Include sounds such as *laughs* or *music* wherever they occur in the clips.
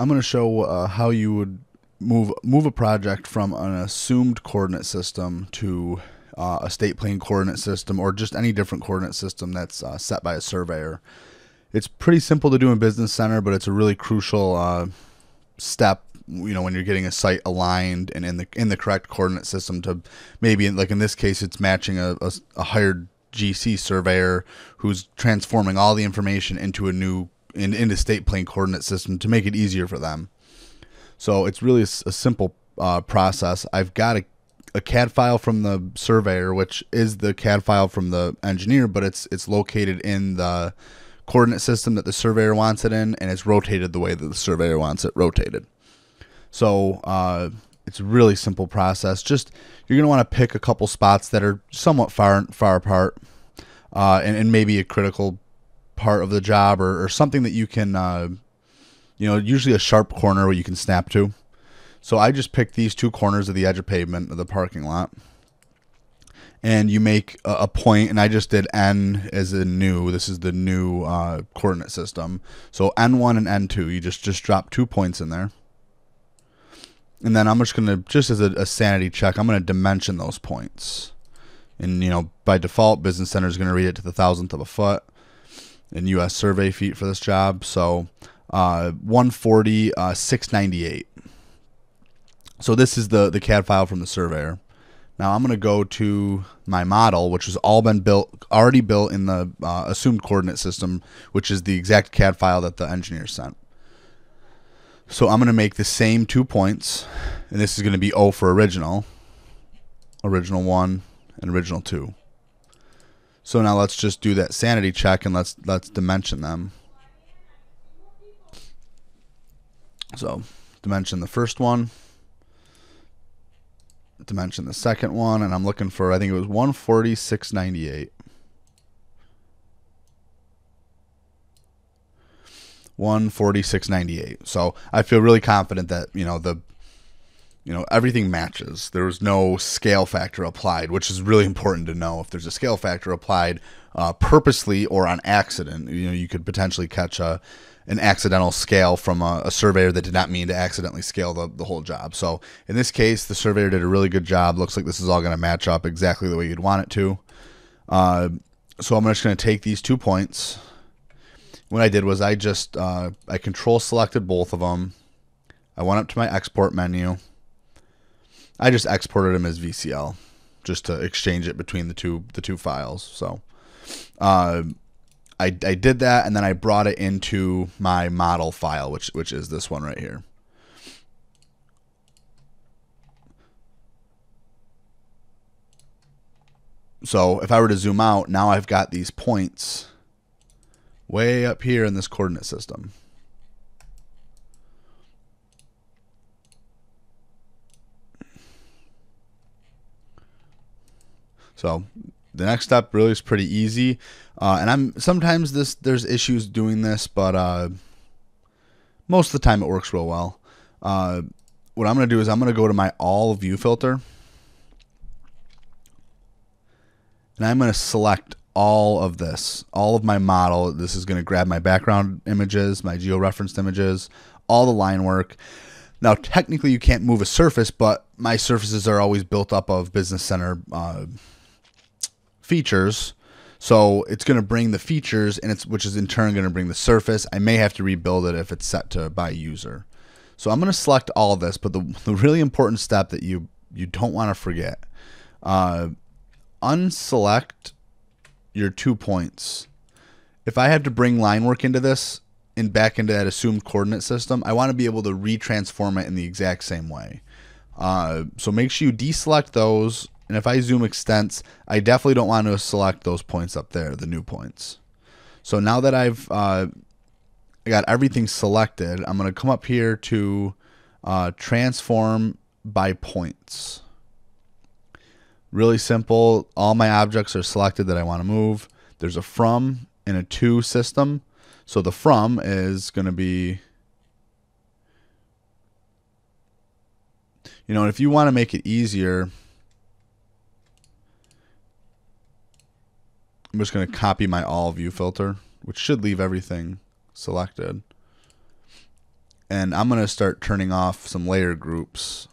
I'm going to show uh, how you would move move a project from an assumed coordinate system to uh, a state plane coordinate system or just any different coordinate system that's uh, set by a surveyor. It's pretty simple to do in Business Center, but it's a really crucial uh, step. You know, when you're getting a site aligned and in the in the correct coordinate system to maybe like in this case, it's matching a, a, a hired GC surveyor who's transforming all the information into a new in, into state plane coordinate system to make it easier for them. So it's really a, a simple uh, process. I've got a, a CAD file from the surveyor, which is the CAD file from the engineer, but it's it's located in the coordinate system that the surveyor wants it in, and it's rotated the way that the surveyor wants it rotated. So uh, it's a really simple process. Just you're gonna want to pick a couple spots that are somewhat far far apart, uh, and, and maybe a critical part of the job or, or something that you can, uh, you know, usually a sharp corner where you can snap to. So I just picked these two corners of the edge of pavement of the parking lot. And you make a, point, and I just did N as a new. This is the new uh, coordinate system. So N1 and N2, you just just drop two points in there. And then I'm just gonna just as a, a sanity check, I'm gonna dimension those points. And you know, by default, Business Center is gonna read it to the thousandth of a foot in U.S. survey feet for this job. So uh, 140, uh, 698. So this is the the CAD file from the surveyor. Now I'm going to go to my model, which has all been built, already built in the uh, assumed coordinate system, which is the exact CAD file that the engineer sent. So I'm going to make the same two points, and this is going to be O for original, original one, and original two. So now let's just do that sanity check and let's let's dimension them. So dimension the first one, dimension the second one, and I'm looking for I think it was 146.98. 146.98. So I feel really confident that you know the you know everything matches. There was no scale factor applied which is really important to know. If there's a scale factor applied uh, purposely or on accident you know you could potentially catch a an accidental scale from a, a, surveyor that did not mean to accidentally scale the, the whole job. So in this case the surveyor did a really good job. Looks like this is all going to match up exactly the way you'd want it to. Uh, so i'm just going to take these two points. What i did was i just uh, i control selected both of them i went up to my export menu I just exported them as VCL just to exchange it between the two the two files. So uh, I, I did that and then I brought it into my model file, which which is this one right here. So if I were to zoom out, now I've got these points way up here in this coordinate system. So the next step really is pretty easy. Uh, and I'm sometimes this there's issues doing this, but uh, most of the time it works real well. Uh, what I'm going to do is I'm going to go to my all view filter. And I'm going to select all of this, all of my model. This is going to grab my background images, my georeferenced images, all the line work. Now, technically, you can't move a surface, but my surfaces are always built up of Business Center uh, features. So it's going to bring the features, and it's which is in turn going to bring the surface. I may have to rebuild it if it's set to by user. So I'm going to select all of this, but the, the really important step that you you don't want to forget, uh, unselect your two points. If I have to bring line work into this and back into that assumed coordinate system, I want to be able to retransform it in the exact same way. Uh, so make sure you deselect those and if I zoom extents, I definitely don't want to select those points up there, the new points. So now that I've uh, got everything selected, I'm going to come up here to uh, transform by points. Really simple. All my objects are selected that I want to move. There's a from and a to system. So the from is going to be, you know, if you want to make it easier, I'm just going to copy my all view filter, which should leave everything selected. and I'm going to start turning off some layer groups.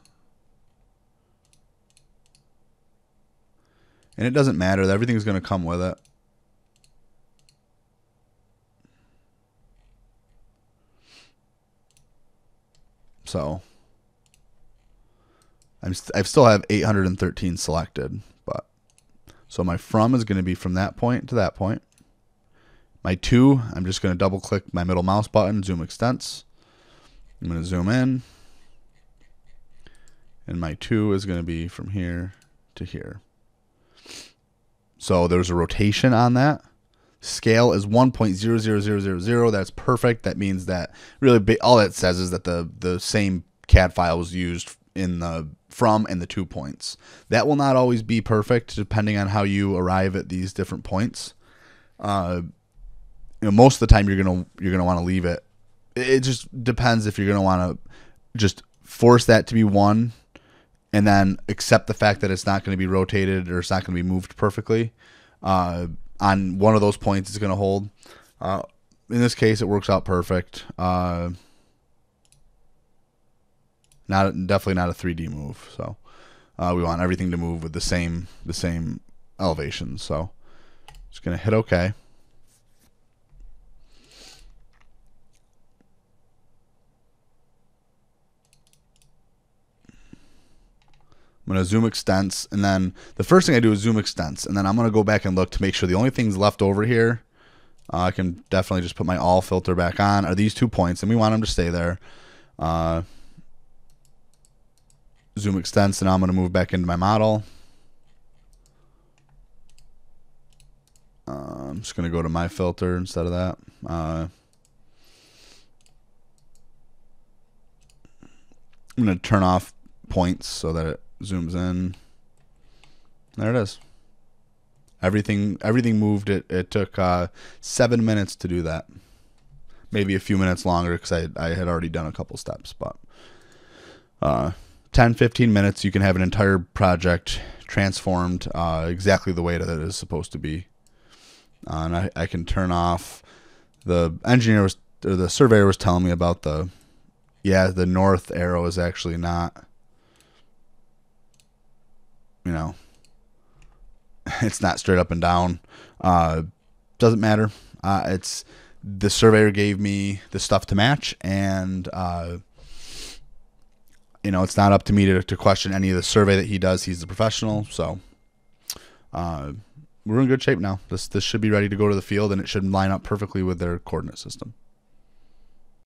And it doesn't matter. Everything's going to come with it. So I'm st- I still have 813 selected, so my from is going to be from that point to that point. My to, I'm just going to double click my middle mouse button, zoom extents. I'm going to zoom in. And my to is going to be from here to here. So there's a rotation on that. Scale is 1.00000. That's perfect. That means that really all that says is that the the same CAD file was used in the from and the two points. That will not always be perfect depending on how you arrive at these different points. Uh, you know, most of the time you're gonna you're gonna want to leave it. It just depends if you're gonna want to just force that to be one, and then accept the fact that it's not going to be rotated or it's not going to be moved perfectly. Uh, on one of those points it's going to hold. Uh, in this case, it works out perfect. Uh, not definitely not a 3D move. So uh, we want everything to move with the same the same elevation. So just gonna hit OK. I'm going to zoom extents. And then the first thing I do is zoom extents. And then I'm going to go back and look to make sure the only things left over here, uh, I can definitely just put my all filter back on, are these two points. And we want them to stay there. Uh, zoom extents. And I'm going to move back into my model. Uh, I'm just going to go to my filter instead of that. Uh, I'm going to turn off points so that it zooms in. There it is. Everything everything moved. It it took uh, seven minutes to do that. Maybe a few minutes longer because I I had already done a couple steps, but uh, 10, 15 minutes you can have an entire project transformed uh, exactly the way that it is supposed to be. Uh, and I, I can turn off the engineer was or the surveyor was telling me about the yeah the north arrow is actually not you know, *laughs* it's not straight up and down. Uh, doesn't matter. Uh, it's the surveyor gave me the stuff to match, and uh, you know, it's not up to me to, to question any of the survey that he does. He's the professional, so uh, we're in good shape now. This this should be ready to go to the field, and it should line up perfectly with their coordinate system.